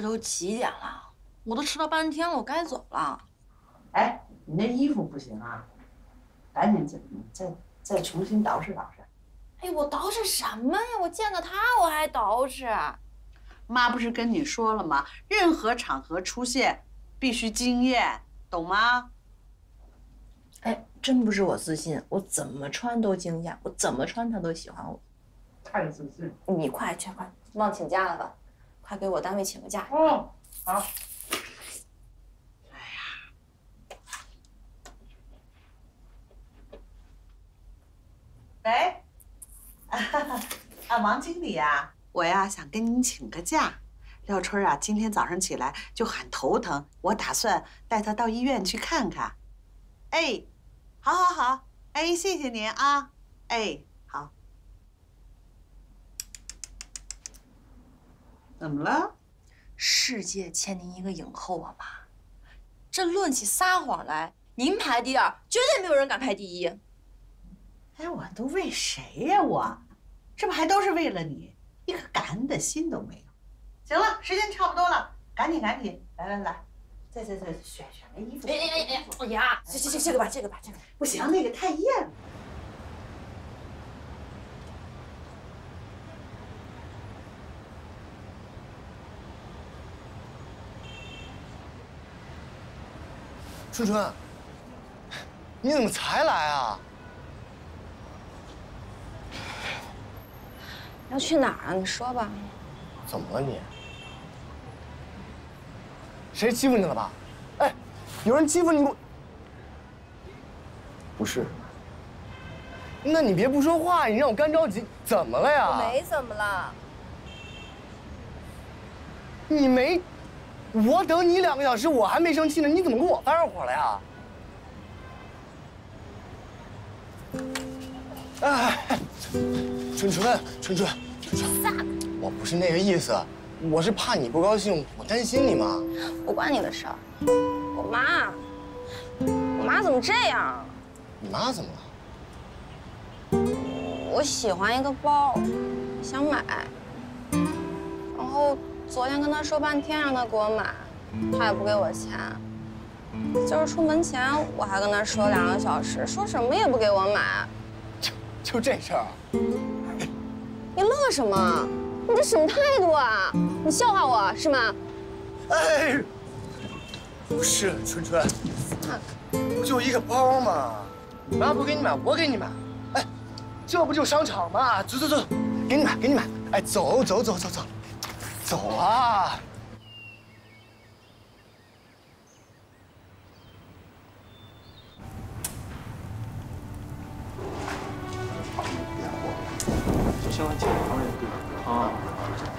这都几点了？我都迟到半天了，我该走了。哎，你那衣服不行啊，赶紧再再再重新捯饬捯饬。哎，我捯饬什么呀？我见到他我还捯饬。妈不是跟你说了吗？任何场合出现必须惊艳，懂吗？哎，真不是我自信，我怎么穿都惊艳，我怎么穿他都喜欢我。太自信。你快去快，忘请假了吧？快给我单位请个假。哦，好。哎呀，喂，啊，王经理呀，我呀想跟您请个假。廖春啊，今天早上起来就喊头疼，我打算带他到医院去看看。哎，好，好，好，哎，谢谢您啊，哎，好。怎么了？世界欠您一个影后啊，妈。这论起撒谎来，您排第二，绝对没有人敢排第一。哎，我都为谁呀？我，这不还都是为了你，一颗感恩的心都没有。行了，时间差不多了，赶紧赶紧，来来来，再再再选选那衣服。哎哎哎哎呀，这这这这个吧，这个吧，这个不行，那个太艳了。春春，你怎么才来啊？要去哪儿啊？你说吧。怎么了你？谁欺负你了吧？哎，有人欺负你不？不是。那你别不说话，你让我干着急。怎么了呀？我没怎么了。你没？我等你两个小时，我还没生气呢，你怎么跟我发上火了呀？哎，春春，春春，春春，我不是那个意思，我是怕你不高兴，我担心你嘛。不关你的事儿。我妈，我妈怎么这样？你妈怎么了？我喜欢一个包，想买，然后昨天跟他说半天让他给我买，他也不给我钱。今儿出门前我还跟他说两个小时，说什么也不给我买。就就这事儿？你乐什么？你这什么态度啊？你笑话我是吗？哎，不是春春，不就一个包吗？你妈不给你买，我给你买。哎，这不就商场吗？走走走，给你买，给你买。哎，走走走走走，走啊！先往前方面对啊，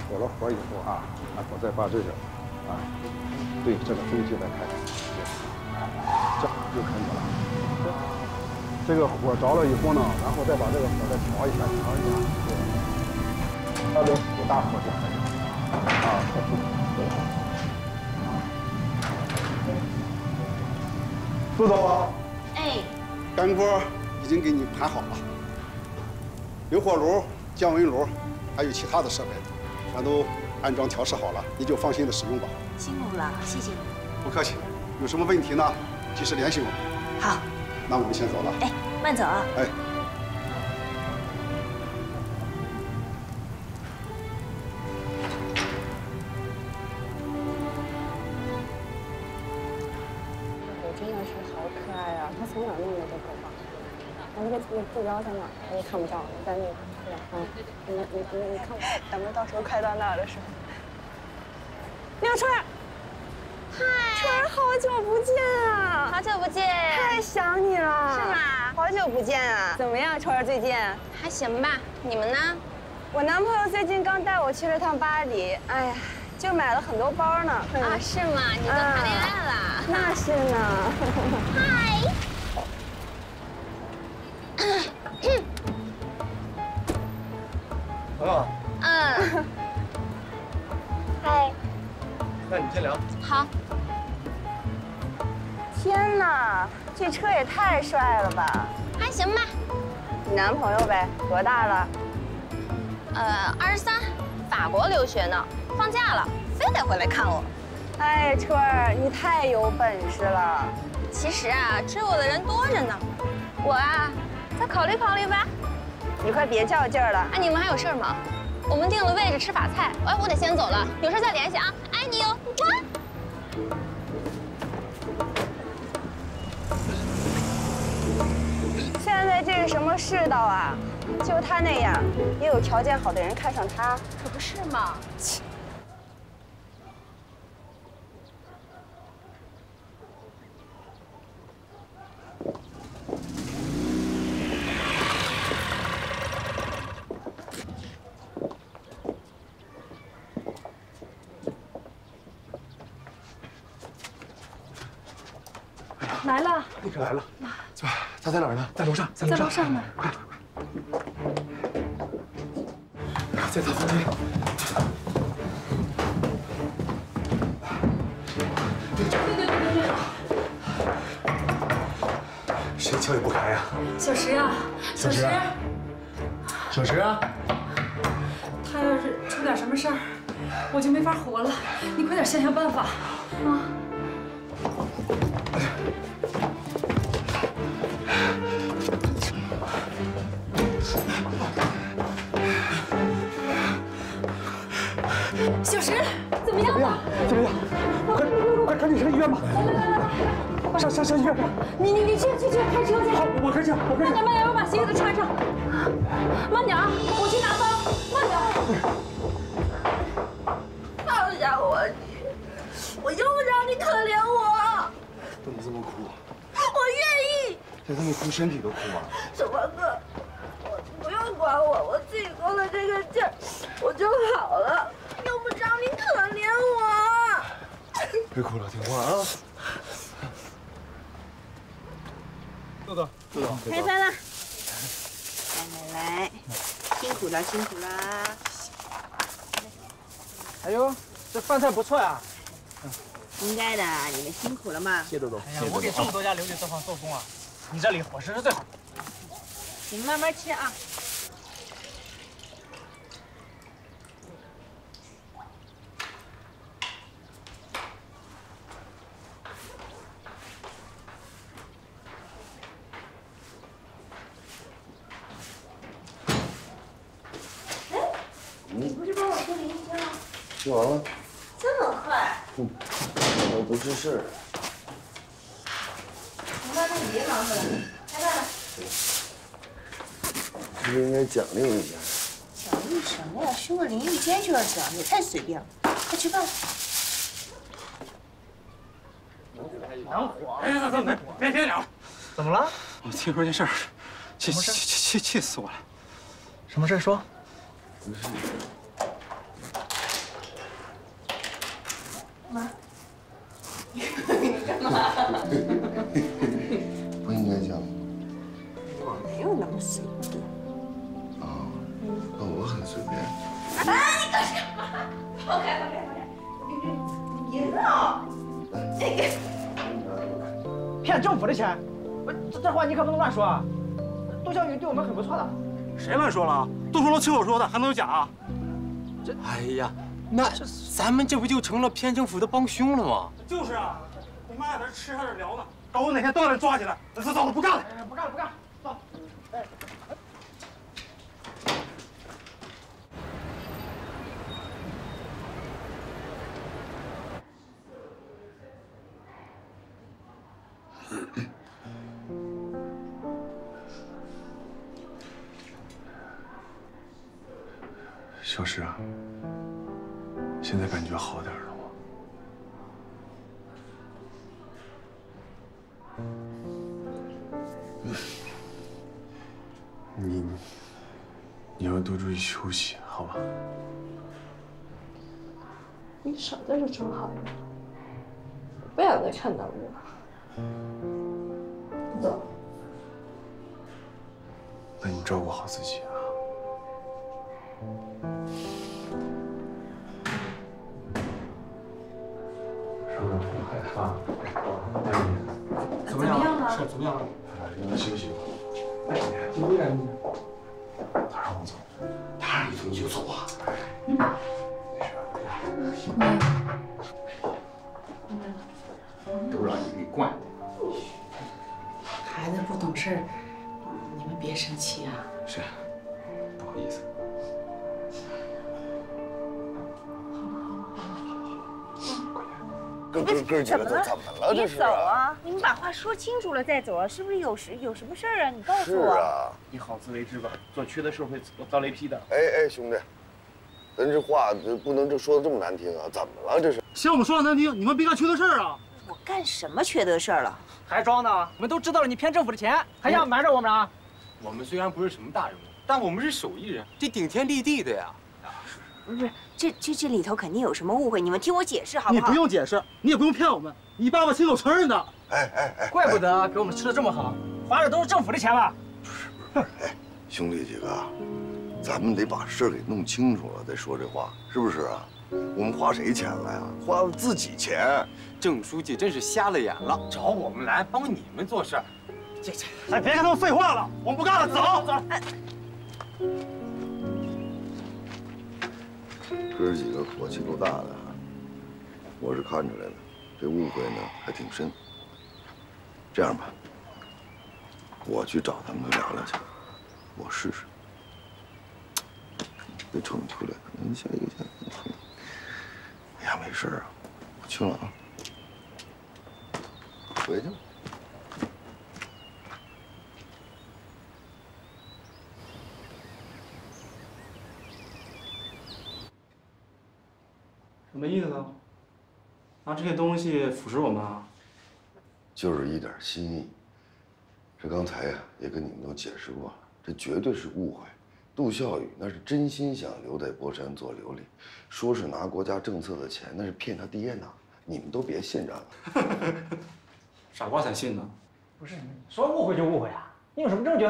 火了火以后啊，然后再把这个啊，对这个中继来开，这样就可以了。这个火着了以后呢，然后再把这个火再调一下，调一下，对，稍微大火就可以了。啊，副总，哎，干锅已经给你盘好了，明火炉。降温炉，还有其他的设备，全都安装调试好了，你就放心的使用吧。辛苦了，谢谢你。不客气，有什么问题呢？及时联系我们。好，那我们先走了。哎，慢走啊。哎。坐标在哪？我也看不到，在那个。嗯，你你你你看，咱们到时候开到那儿的时候，廖春儿，嗨，春儿，好久不见啊！好久不见，太想你了，是吗？好久不见啊！怎么样，春儿最近？还行吧，你们呢？我男朋友最近刚带我去了趟巴黎，哎呀，就买了很多包呢。啊，是吗？你都谈恋爱了？那是呢。嗨。朋友。嗯。嗨。那你先聊。好。天哪，这车也太帅了吧！还行吧。你男朋友呗，多大了？呃，二十三，法法国留学呢，放假了非得回来看我。哎，春儿，你太有本事了。其实啊，追我的人多着呢。我啊，再考虑考虑吧。你快别较劲儿了。哎，你们还有事儿吗？我们定了位置吃法菜。哎，我得先走了，有事再联系啊，爱你哟，么。现在这是什么世道啊？就他那样，也有条件好的人看上他。可不是嘛。来了，那个来了，走吧，他在哪儿呢？在楼上，在楼上，在楼上呢。快快快，在他房间。谁敲也不开呀？小石啊，小石，小石啊！他要是出点什么事儿，我就没法活了。你快点想想办法啊！小石，怎么样了？怎么样？快快赶紧上医院吧！来来来来上上上医院吧！你你你去去去，开车去。好，我开车，我开车。慢点慢点，我把鞋给他穿上。慢点啊，我去拿包。慢点。放下我你，我用不着你可怜我，不能这么哭，我愿意。再这么哭身体都哭啊！小王哥，我不用管我，我自己过了这个劲儿，我就好了，用不着你可怜我。别哭了，听话啊！豆豆，豆豆，开饭了。来来来，辛苦了辛苦了。哎呦，这饭菜不错呀！应该的，你们辛苦了嘛。谢豆豆，哎呀，我给这么多家琉璃作坊做工啊，你这里伙食是最好的。你们慢慢吃啊。你不是帮我做零件吗？修完了，这么快？我不是事儿。那那你别忙活了，开饭了。是不是应该奖励我一下？奖励什么呀？修个淋浴间就要奖励，太随便了。快吃饭。能火？哎，走走，别别别聊。怎么了？我听说件事儿，气气气气气死我了！什么事说？不是。妈，你干嘛？不应该讲没有那么随便。啊。那我很随便。啊！你干什么放开放开放开！别别闹！骗政府的钱，不这这话你可不能乱说啊！杜小雨对我们很不错的。谁乱说了？都说了亲口说的，还能有假啊？哎呀，那咱们这不就成了偏政府的帮凶了吗？就是啊，我们俩在这吃还是聊呢，搞我哪天都让人抓起来。走走了，不干了。哎，不干了不干小石啊，现在感觉好点了吗？你你要多注意休息，好吧？你少在这装好人，不想再看到我。走。那你照顾好自己怎么了？这你是走啊！你们把话说清楚了再走啊！是不是有事有什么事儿啊？你告诉我。是啊。你好自为之吧，做缺德事会遭雷劈的。哎哎，兄弟，咱这话不能这说的这么难听啊！怎么了这是？嫌我们说的难听，你们别干缺德事儿啊！我干什么缺德事儿了？还装呢？我们都知道了，你骗政府的钱，还想瞒着我们啊？我们虽然不是什么大人物，但我们是手艺人，这顶天立地的呀。不是，这这这里头肯定有什么误会，你们听我解释好不好你？不用解释，你也不用骗我们，你爸爸亲口承认的。哎哎哎，怪不得给我们吃的这么好，花的都是政府的钱吧？不是不是，哎兄弟几个，咱们得把事儿给弄清楚了再说这话，是不是啊？我们花谁钱了呀？花了自己钱。郑书记真是瞎了眼了，找我们来帮你们做事儿。这这，哎，别跟他们废话了，我们不干了，走走。哥几个火气够大的，我是看出来了，这误会呢还挺深。这样吧，我去找他们聊聊去，我试试。别冲你出来，你下一个下一个。哎呀，没事啊，我去了啊，回去吧。什么意思呢？拿这些东西腐蚀我们啊？就是一点心意。这刚才呀也跟你们都解释过了，这绝对是误会。杜孝宇那是真心想留在博山做琉璃，说是拿国家政策的钱，那是骗他爹呢。你们都别信这个。傻瓜才信呢。不是，说误会就误会啊！你有什么证据？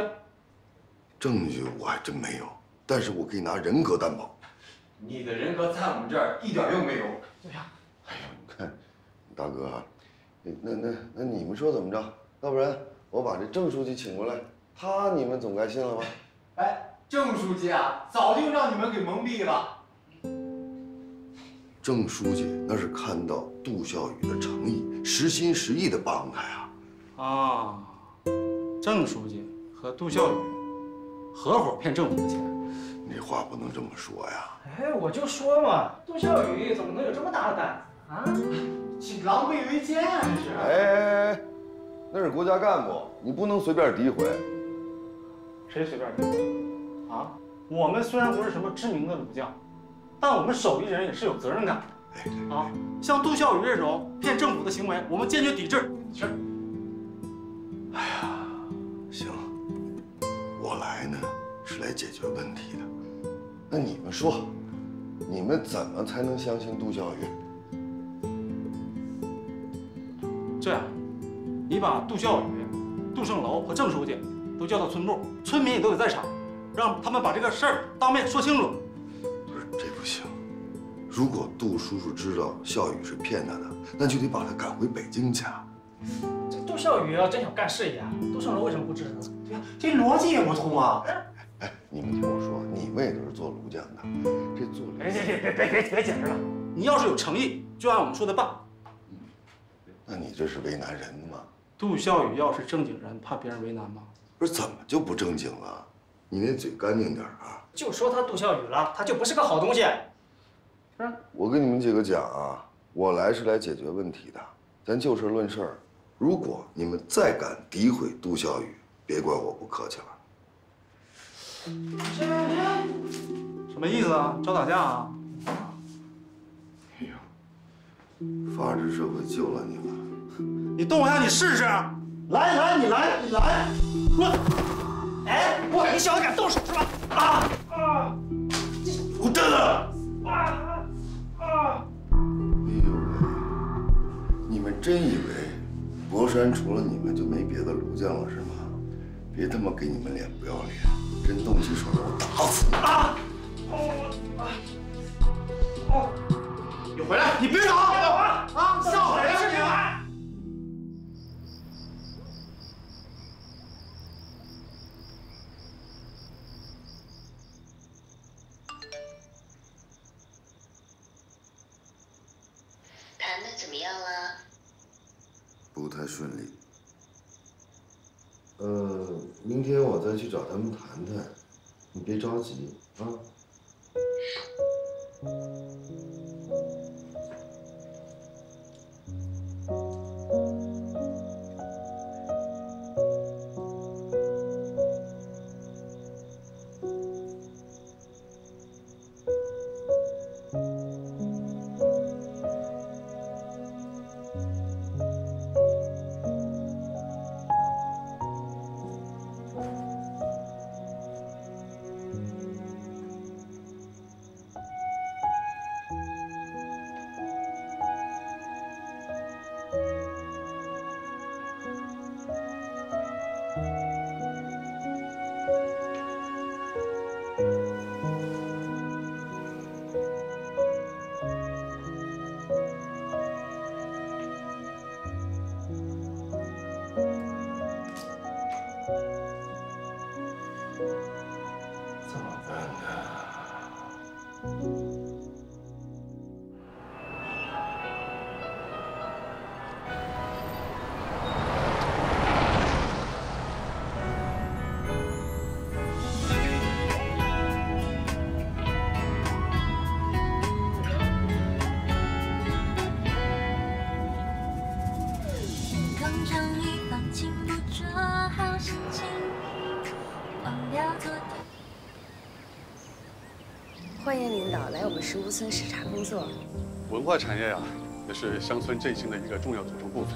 证据我还真没有，但是我可以拿人格担保。你的人格在我们这儿一点用没有。对呀。哎呦，你看，大哥啊，那那那你们说怎么着？要不然我把这郑书记请过来，他你们总该信了吧？哎，郑书记啊，早就让你们给蒙蔽了。郑书记那是看到杜孝宇的诚意，实心实意的帮他呀。啊，郑书记和杜孝宇合伙骗政府的钱，你这话不能这么说呀。哎，我就说嘛，杜孝宇怎么能有这么大的胆子啊？这狼狈为奸啊！这是。哎哎哎，那是国家干部，你不能随便诋毁。谁随便诋毁？啊，我们虽然不是什么知名的武将，但我们手艺人也是有责任感的。啊，像杜孝宇这种骗政府的行为，我们坚决抵制。是。哎呀，行，我来呢是来解决问题的。那你们说，你们怎么才能相信杜孝宇？这样，你把杜孝宇、杜胜楼和郑书记都叫到村部，村民也都得在场，让他们把这个事儿当面说清楚。不是，这不行。如果杜叔叔知道笑宇是骗他的，那就得把他赶回北京去啊。这杜笑宇要真想干事业，杜胜楼为什么不支持他？对呀，这逻辑也不通啊！哎，你们听我说，你妹都是做炉匠的，这做别别别别别别别解释了！你要是有诚意，就按我们说的办。那你这是为难人吗？杜孝宇要是正经人，怕别人为难吗？不是，怎么就不正经了？你那嘴干净点啊！就说他杜孝宇了，他就不是个好东西。是，我跟你们几个讲啊，我来是来解决问题的，咱就事论事儿。如果你们再敢诋毁杜孝宇，别怪我不客气了。什么意思啊？找打架啊？哎呦，法治社会救了你了，你动我一下，你试试。来来，你来，你来，我，哎，我，你小子敢动手是吧？啊啊！滚蛋啊！啊啊！哎呦喂，你们真以为博山除了你们就没别的炉匠了是吗？别他妈给你们脸不要脸！真动起手来，我打死你！啊！你回来，你别走！啊，笑谁是你？谈的怎么样了？不太顺利。嗯，明天我再去找他们谈谈，你别着急啊。们石屋村视察工作。文化产业呀、也是乡村振兴的一个重要组成部分。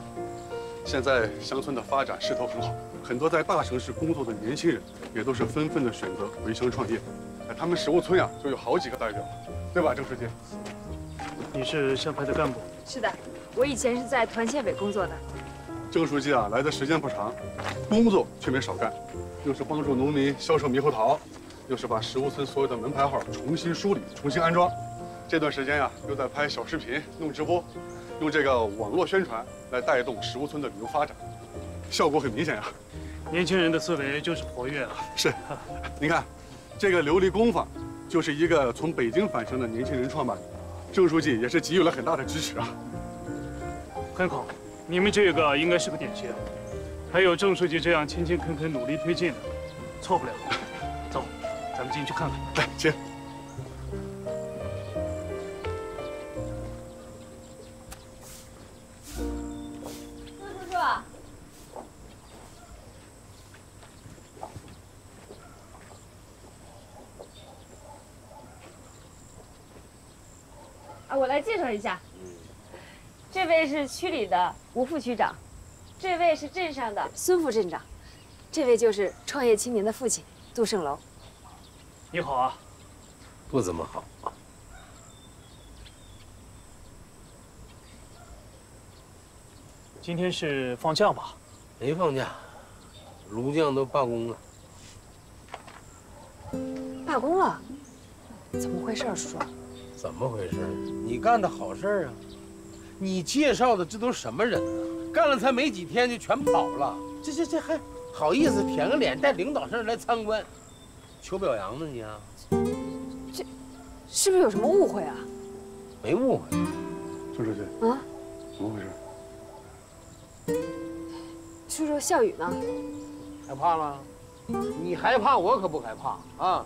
现在乡村的发展势头很好，很多在大城市工作的年轻人也都是纷纷的选择回乡创业。哎，他们石屋村呀、就有好几个代表，对吧，郑书记？你是乡派的干部，是的，我以前是在团县委工作的。郑书记啊，来的时间不长，工作却没少干，又是帮助农民销售猕猴桃，又是把石屋村所有的门牌号重新梳理、重新安装。这段时间呀、又在拍小视频、弄直播，用这个网络宣传来带动石屋村的旅游发展，效果很明显呀、年轻人的思维就是活跃啊。是，您看，这个琉璃工坊就是一个从北京返乡的年轻人创办的，郑书记也是给予了很大的支持啊。很好，你们这个应该是个典型。还有郑书记这样勤勤恳恳、努力推进的，错不了。进去看看。来，请。杜叔叔，啊，我来介绍一下，这位是区里的吴副区长，这位是镇上的孙副镇长，这位就是创业青年的父亲杜胜楼。你好啊，不怎么好。今天是放假吧？没放假，炉匠都罢工了。罢工了？怎么回事啊，叔叔？怎么回事？你干的好事儿啊！你介绍的这都什么人啊？干了才没几天就全跑了，这这这还好意思舔个脸带领导上来参观，求表扬呢你啊？这是不是有什么误会啊？没误会。郑书记，啊，怎么回事？叔叔，笑雨呢？害怕了？你害怕，我可不害怕啊！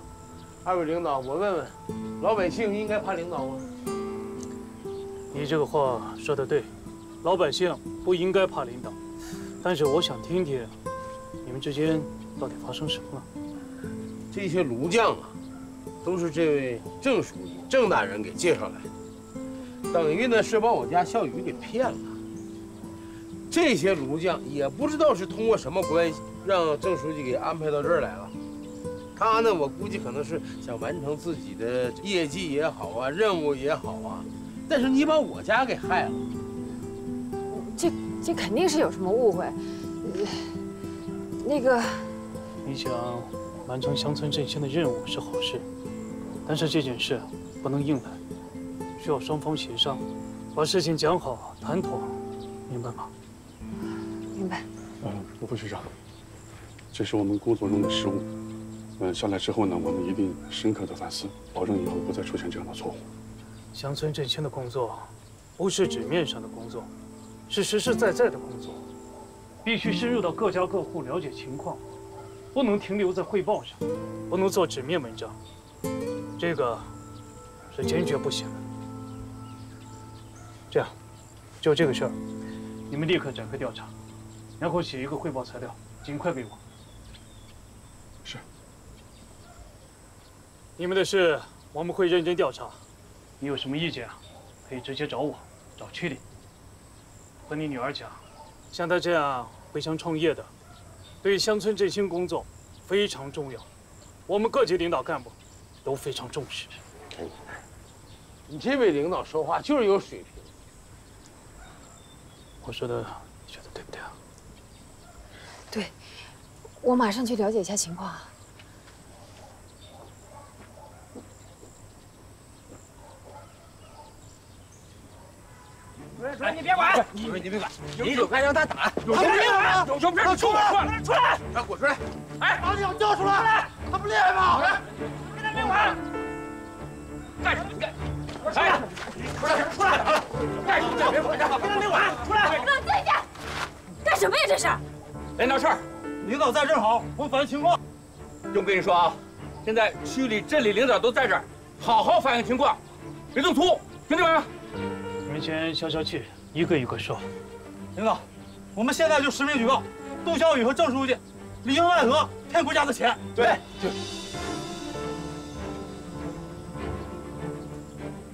二位领导，我问问，老百姓应该怕领导吗？你这个话说的对，老百姓不应该怕领导，但是我想听听，你们之间到底发生什么了？这些炉匠啊，都是这位郑书记、郑大人给介绍来的，等于呢是把我家笑宇给骗了。这些炉匠也不知道是通过什么关系，让郑书记给安排到这儿来了。他呢，我估计可能是想完成自己的业绩也好啊，任务也好啊。但是你把我家给害了，这这肯定是有什么误会。呃那个，你想完成乡村振兴的任务是好事，但是这件事不能硬来，需要双方协商，把事情讲好谈妥，明白吗？明白。嗯，吴副局长，这是我们工作中的失误。嗯，下来之后呢，我们一定深刻的反思，保证以后不再出现这样的错误。乡村振兴的工作，不是纸面上的工作，是实实在在的工作。必须深入到各家各户了解情况，不能停留在汇报上，不能做纸面文章，这个是坚决不行的。这样，就这个事儿，你们立刻展开调查，然后写一个汇报材料，尽快给我。是。你们的事我们会认真调查，你有什么意见啊，可以直接找我，找区里。和你女儿讲，像她这样回乡创业的，对乡村振兴工作非常重要，我们各级领导干部都非常重视。哎，你这位领导说话就是有水平。我说的，你觉得对不对啊？对，我马上去了解一下情况。主任，你别管，主任你别管，你走开让他打。有什么厉害吗？有什么事？出来，出来，让滚出来！哎，把鸟叫出来！他不厉害吗？别他别管！干什么？干！哎，出来，出来！干什么？别管！别他别管！出来！冷静一点！干什么呀？这是！连大事儿，领导在这儿好，我们反映情况。我跟你说啊，现在区里、镇里领导都在这儿，好好反映情况，别动粗，听见没有？先消消气，一个一个说。领导，我们现在就实名举报，杜小雨和郑书记里应外合骗国家的钱。对，对。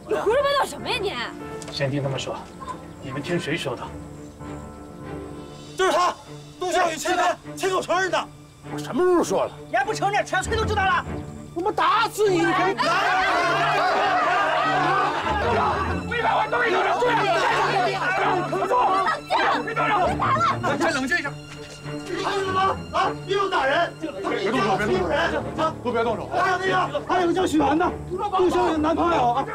你胡说八道什么呀你？先听他们说，你们听谁说的？就是他，杜小雨亲他，亲口承认的。我什么时候说了？你还不承认，全村都知道了。我们打死你！你可以违法活动，注意！合作！别打了！别打了！先冷静一下。还有什么？啊！别又打人！别动手！别动手！都别动手！还有那个，还有个叫许涵的，杜小雨的男朋友啊，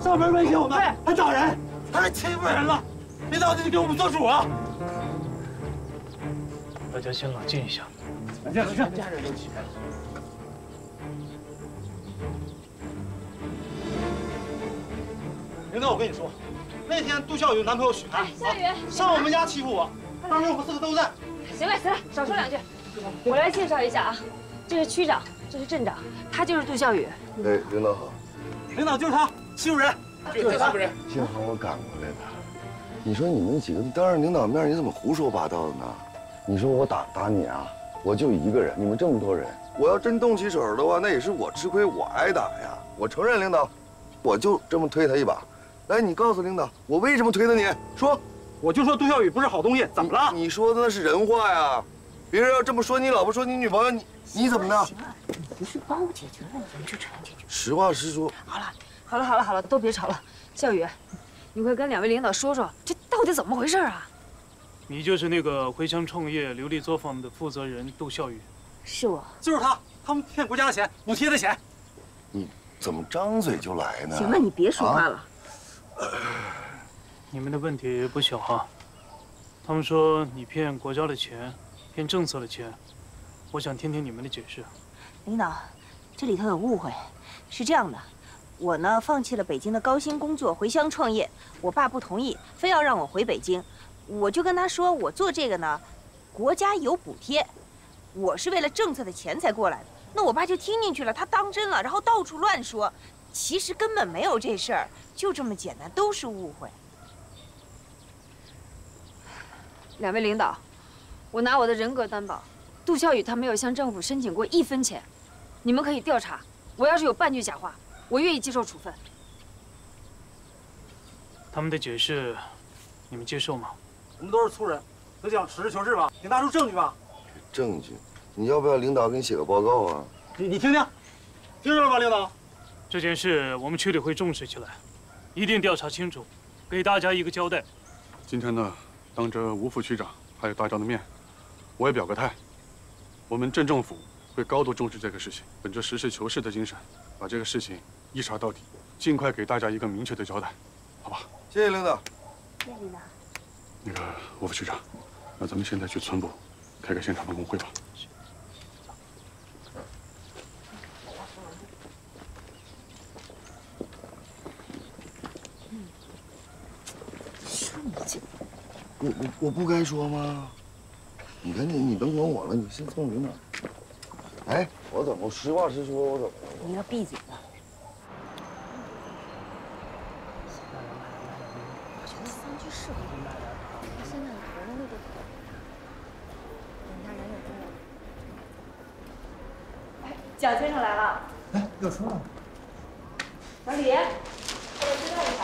上门威胁我们，还打人，他还欺负人。了。领导，你给我们做主啊！大家先冷静一下。冷静，冷静。家人。都起来了。领导，我跟你说，那天杜小雨男朋友许涵小雨上我们家欺负我，当时我们四个都在。行了行了，少说两句。我来介绍一下啊，这是区长，这是镇长，他就是杜小雨。哎，领导好。领导就是他，欺负人，就是欺负人。幸好我赶过来的。你说你们几个当着领导面，你怎么胡说八道的呢？你说我打打你啊？我就一个人，你们这么多人，我要真动起手的话，那也是我吃亏，我挨打呀。我承认，领导，我就这么推他一把。来，你告诉领导，我为什么推他？你说，我就说杜小雨不是好东西，怎么了？你说的那是人话呀，别人要这么说你老婆，说你女朋友，你你怎么的？行了，不是帮我解决问题，就承认解决。实话实说。好了，好了，好了，好了，都别吵了。小雨，你快跟两位领导说说，这到底怎么回事啊？你就是那个回乡创业流利作坊的负责人杜笑宇，是我，就是他，他们骗国家的钱，补贴的钱。你怎么张嘴就来呢？行了，你别说话了。你们的问题不小哈。他们说你骗国家的钱，骗政策的钱，我想听听你们的解释。领导，这里头有误会，是这样的，我呢放弃了北京的高薪工作，回乡创业。我爸不同意，非要让我回北京。我就跟他说，我做这个呢，国家有补贴，我是为了政策的钱才过来的。那我爸就听进去了，他当真了，然后到处乱说，其实根本没有这事儿，就这么简单，都是误会。两位领导，我拿我的人格担保，杜孝宇他没有向政府申请过一分钱，你们可以调查。我要是有半句假话，我愿意接受处分。他们的解释，你们接受吗？我们都是粗人，都想实事求是吧？你拿出证据吧。证据？你要不要领导给你写个报告啊？你你听听，听着了吧，领导？这件事我们区里会重视起来，一定调查清楚，给大家一个交代。今天呢，当着吴副区长还有大张的面，我也表个态，我们镇政府会高度重视这个事情，本着实事求是的精神，把这个事情一查到底，尽快给大家一个明确的交代，好吧？谢谢领导。谢谢领导。那个吴副区长，那咱们现在去村部开个现场办公会吧。我我我不该说吗？你赶紧，你甭管我了，你先送领导。哎，我怎么实话实说？我怎么了？你要闭嘴吧。我觉得三居室可以卖的，现在投的那个，人家人也多。哎，蒋先生来了。哎，要车了。小李，过来知道一下。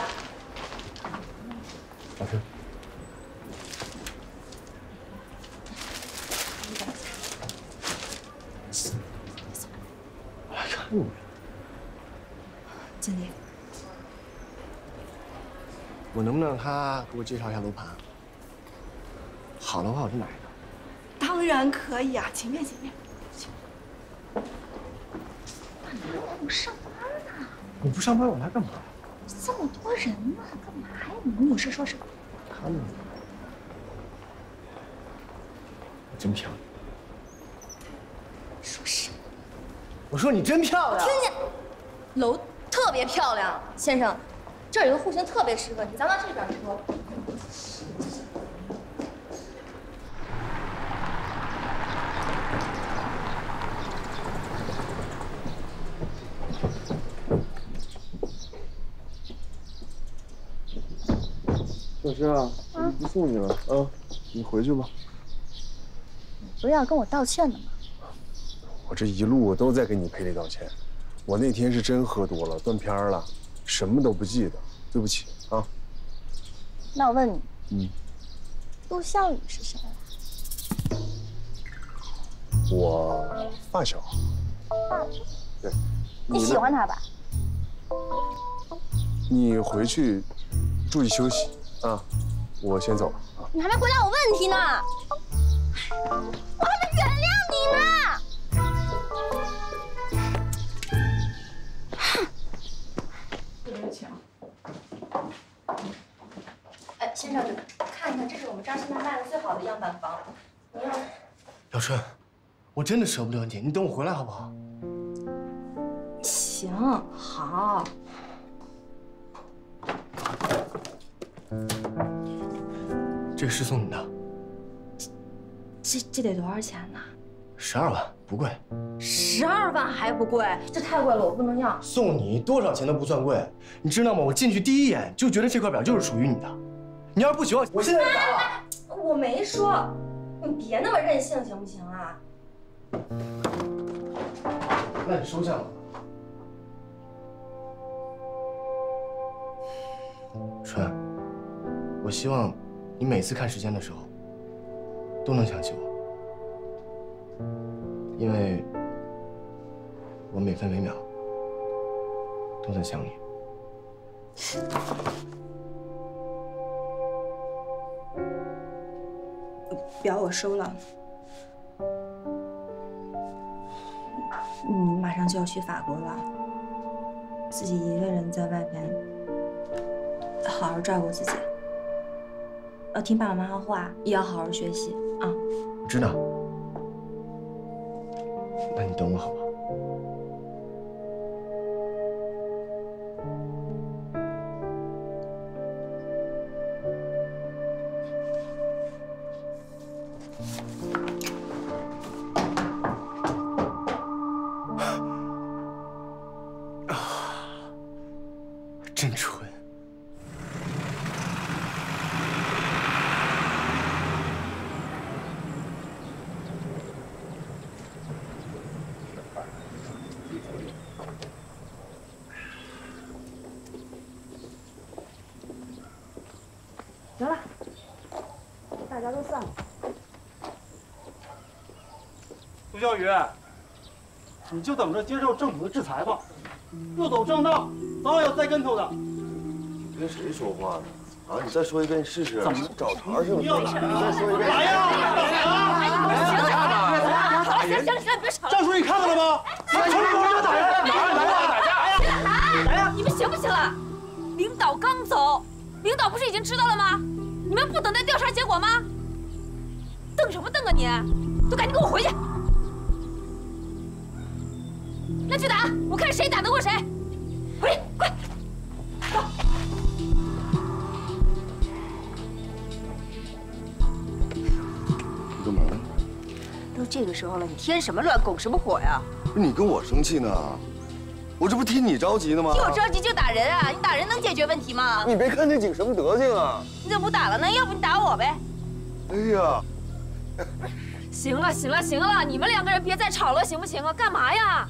老师。经理，我能不能让他给我介绍一下楼盘？好的话我就买一个。当然可以啊，请便请便。那你还不上班呢？我不上班，我来干嘛？这么多人呢，干嘛呀？你有事说什么？他们真漂亮。说什么？我说你真漂亮。听见？楼特别漂亮，先生，这儿有个户型特别适合你，咱往这边说。小诗啊，我不送你了啊，你回去吧。不是要跟我道歉的吗？我这一路都在给你赔礼道歉，我那天是真喝多了，断片了，什么都不记得，对不起啊。那我问你，嗯，陆笑宇是谁？我发小。发小，对。你喜欢他吧？你回去注意休息啊，我先走了啊。你还没回答我问题呢。我还没原谅你呢。先生，你看一看，这是我们这儿现在卖的最好的样板房，你要？小春，我真的舍不得你，你等我回来好不好？行，好。这个是送你的，这这得多少钱呢？十二万，不贵。十二万还不贵？这太贵了，我不能要。送你多少钱都不算贵，你知道吗？我进去第一眼就觉得这块表就是属于你的。你要是不喜欢，我现在就砸了。我没说，你别那么任性行不行啊？那你收下吧。春，我希望你每次看时间的时候都能想起我，因为我每分每秒都在想你。表我收了，你，马上就要去法国了，自己一个人在外边，好好照顾自己，要听爸爸妈妈话，也要好好学习。啊。我知道，那你等我好吗？你就等着接受政府的制裁吧。不走正道，早晚要栽跟头的。你跟谁说话呢？啊，你再说一遍试试。怎么找茬是不是？要你再说一遍。来呀！行行行行，别吵了。张书记看到了吗？从我这打人，哪来呀？打架！来呀！你们行不行了？领导刚走，领导不是已经知道了吗？你们不等待调查结果吗？瞪什么瞪啊你？都赶紧给我回去！那去打，我看谁打得过谁。回去，快！你干嘛呢？都这个时候了，你添什么乱，拱什么火呀？不是你跟我生气呢？我这不替你着急呢吗？替我着急就打人啊？你打人能解决问题吗？你别看那景什么德行啊！你怎么不打了呢？要不你打我呗？哎呀，行了行了行了，你们两个人别再吵了，行不行啊？干嘛呀？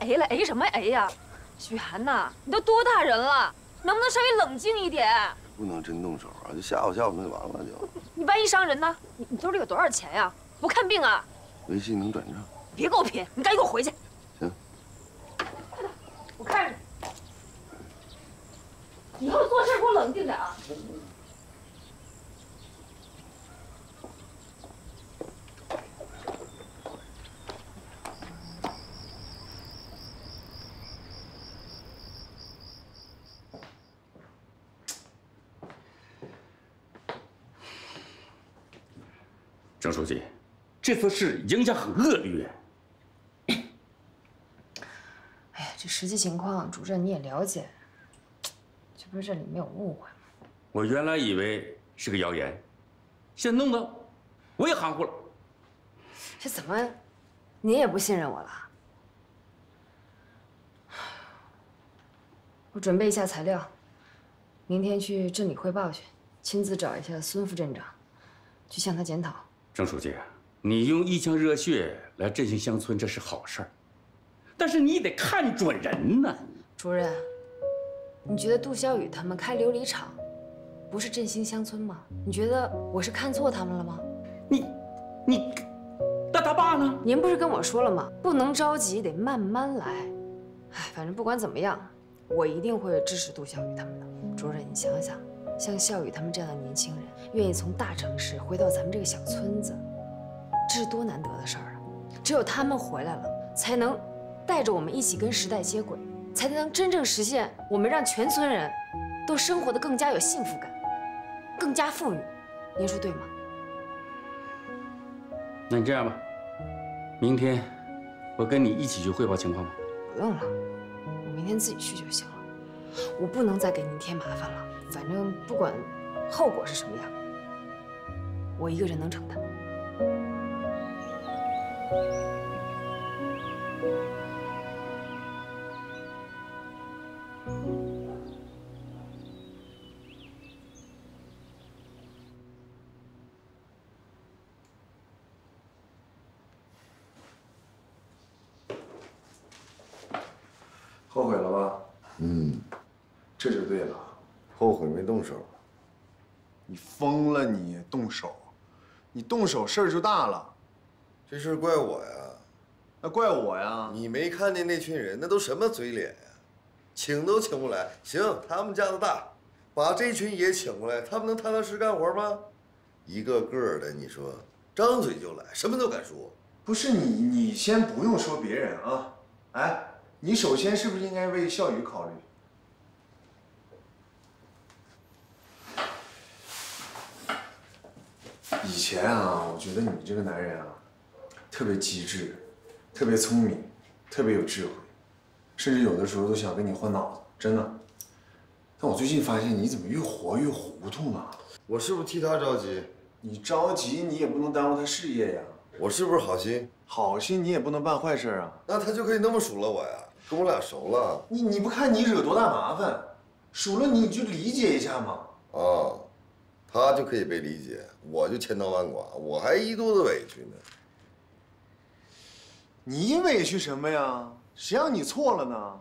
哎了，哎什么哎呀？许涵呐，你都多大人了，能不能稍微冷静一点？不能真动手啊！就吓唬吓唬那就完了就。你万一伤人呢？你你兜里有多少钱呀？不看病啊？微信能转账。别给我贫，你赶紧给我回去。行。快点我看着你，以后做事给我冷静点啊！郑书记，这次事影响很恶劣。哎呀，这实际情况，主任你也了解，这不是这里没有误会吗？我原来以为是个谣言，现在弄得我也含糊了。这怎么，您也不信任我了？我准备一下材料，明天去镇里汇报去，亲自找一下孙副镇长，去向他检讨。郑书记，你用一腔热血来振兴乡村，这是好事儿，但是你得看准人呢。主任，你觉得杜小雨他们开琉璃厂，不是振兴乡村吗？你觉得我是看错他们了吗？你，你，那他爸呢？您不是跟我说了吗？不能着急，得慢慢来。哎，反正不管怎么样，我一定会支持杜小雨他们的。主任，你想想。像笑宇他们这样的年轻人，愿意从大城市回到咱们这个小村子，这是多难得的事儿啊！只有他们回来了，才能带着我们一起跟时代接轨，才能真正实现我们让全村人都生活的更加有幸福感，更加富裕。您说对吗？那你这样吧，明天我跟你一起去汇报情况吧。不用了，我明天自己去就行了。我不能再给您添麻烦了。反正不管后果是什么样，我一个人能承担。动手事儿就大了。这事儿怪我呀？那怪我呀？你没看见那群人，那都什么嘴脸呀？请都请不来。行，他们家子大，把这群也请过来，他们能踏踏实干活吗？一个个的，你说张嘴就来，什么都敢说。不是你，你先不用说别人啊。哎，你首先是不是应该为笑宇考虑？以前啊，我觉得你这个男人啊，特别机智，特别聪明，特别有智慧，甚至有的时候都想跟你换脑子，真的。但我最近发现你怎么越活越糊涂呢？我是不是替他着急？你着急，你也不能耽误他事业呀。我是不是好心？好心你也不能办坏事啊。那他就可以那么数落我呀？跟我俩熟了。你你不看你惹多大麻烦，数落你你就理解一下嘛。啊。他就可以被理解，我就千刀万剐，我还一肚子委屈呢。你委屈什么呀？谁让你错了呢？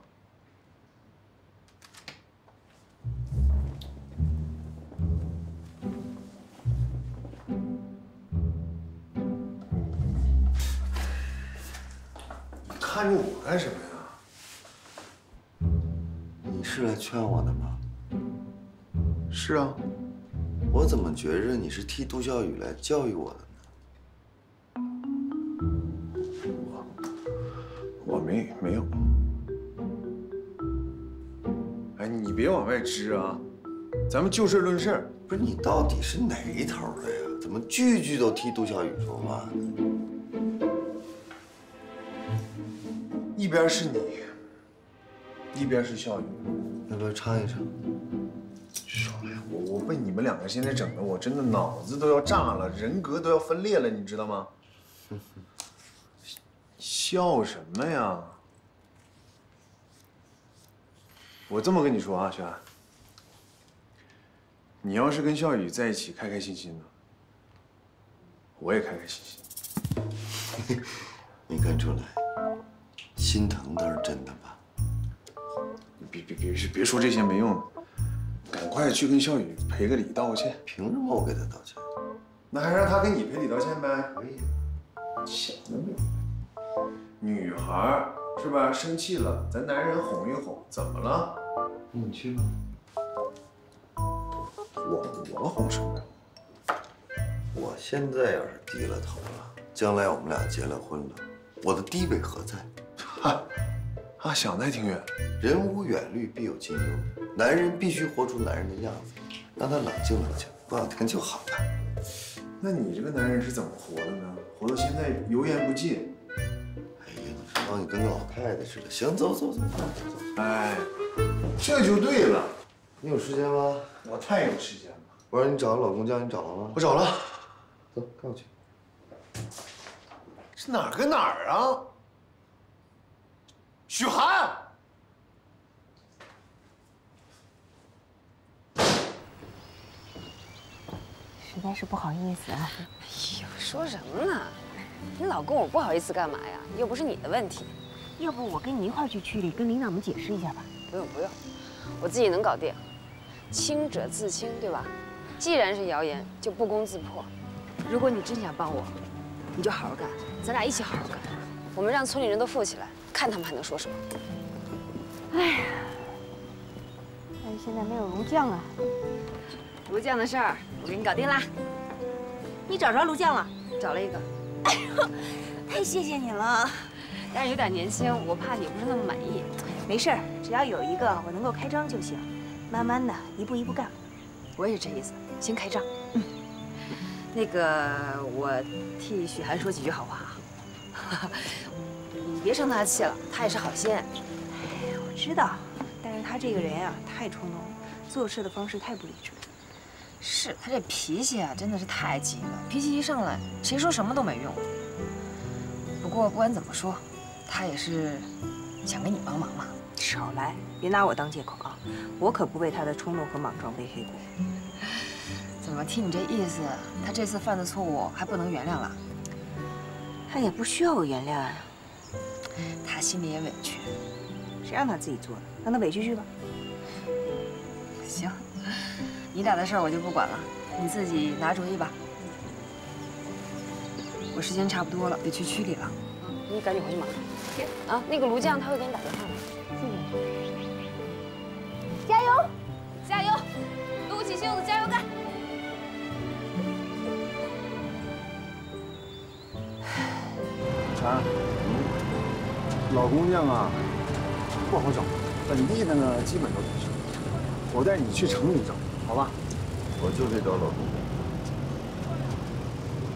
看着我干什么呀？你是来劝我的吗？是啊。我怎么觉着你是替杜小雨来教育我的呢？我我没没有。哎，你别往外支啊，咱们就事论事。不是你到底是哪一头的呀？怎么句句都替杜小雨说话呢一边是你，一边是笑语，要不要唱一唱？我我被你们两个现在整的，我真的脑子都要炸了，人格都要分裂了，你知道吗？笑什么呀？我这么跟你说啊，雪安，你要是跟笑宇在一起开开心心的，我也开开心心。没看出来，心疼倒是真的吧？别别别别说这些没用的，赶快去跟笑宇赔个礼道个歉。凭什么我给他道歉？那还让他给你赔礼道歉呗？可以。想得美！女孩是吧？生气了，咱男人哄一哄，怎么了？你去吧。我我哄什么呀？我现在要是低了头了，将来我们俩结了婚了，我的地位何在？哈，啊，想的还挺远。人无远虑，必有近忧。男人必须活出男人的样子，让他冷静冷静，过两天就好了。那你这个男人是怎么活的呢？活到现在油盐不进。哎呀，知道你跟个老太太似的。行，走走走走走。哎，这就对了。你有时间吗？我太有时间了。我让你找老公叫你找了吗？我找了。走，跟我去。这哪儿跟哪儿啊？许涵。实在是不好意思啊。哎呦，说什么呢？你老跟我不好意思干嘛呀？又不是你的问题。要不我跟你一块儿去区里跟领导们解释一下吧？不用不用，我自己能搞定。清者自清，对吧？既然是谣言，就不攻自破。如果你真想帮我，你就好好干，咱俩一起好好干。我们让村里人都富起来，看他们还能说什么。哎呀，但是现在没有炉匠啊。炉匠的事儿我给你搞定啦。你找着炉匠了？找了一个。哎呦，太谢谢你了。但是有点年轻，我怕你不是那么满意。没事儿，只要有一个我能够开张就行，慢慢的一步一步干。我也是这意思，先开张。嗯。那个，我替许涵说几句好话啊。你别生他气了，他也是好心。哎我知道，但是他这个人呀，太冲动了，做事的方式太不理智。是他这脾气啊，真的是太急了，脾气一上来，谁说什么都没用。不过不管怎么说，他也是想给你帮忙嘛。少来，别拿我当借口啊！我可不为他的冲动和莽撞背黑锅。怎么听你这意思，他这次犯的错误还不能原谅了？他也不需要我原谅啊。他心里也委屈，谁让他自己做的？让他委屈去吧。行，你俩的事儿我就不管了，你自己拿主意吧。我时间差不多了，得去区里了，你赶紧回去忙。啊，那个卢匠他会给你打电话的。老姑娘啊，不好找，本地的呢基本都退休。我带你去城里找，好吧？我就得找老公。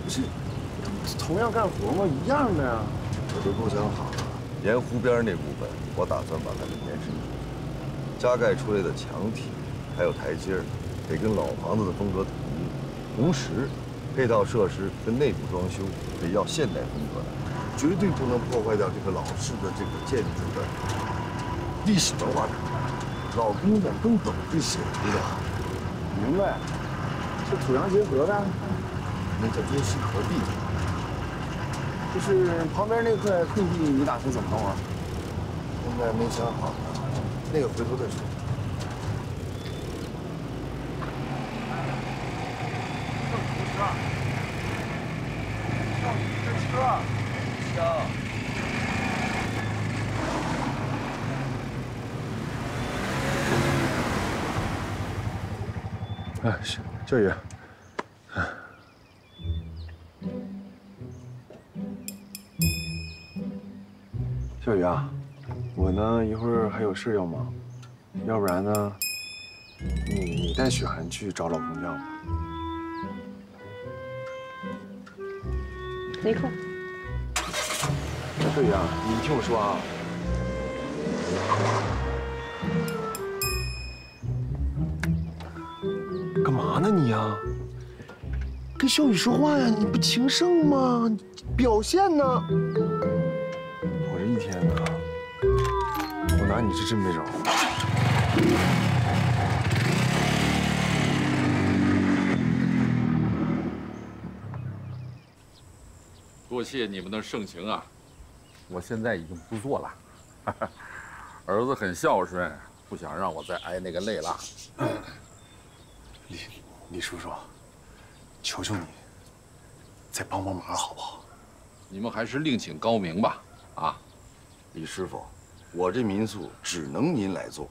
不是，同样干活吗？一样的呀。我都构想好了，沿湖边那部分，我打算把它给延伸出去。加盖出来的墙体还有台阶儿，得跟老房子的风格统一。同时，配套设施跟内部装修得要现代风格的，绝对不能破坏掉这个老式的这个建筑的历史文化感。老姑娘跟狗最喜欢这个。明白，是土洋结合呗，那叫中西合璧。就是旁边那块空地，你打算怎么弄啊？现在没想好，那个回头再说。这车，行。哎，是教宇。哎，小雨啊，我呢一会儿还有事要忙，要不然呢，你你带许涵去找老工匠吧。没空。秋雨啊，你听我说啊！干嘛呢你呀？跟小雨说话呀！你不情圣吗？表现呢？我这一天呢，我拿你是真没招。多谢你们的盛情啊！我现在已经不做了。儿子很孝顺，不想让我再挨那个累了。李李叔叔，求求你，再帮帮忙好不好？你们还是另请高明吧。啊，李师傅，我这民宿只能您来做。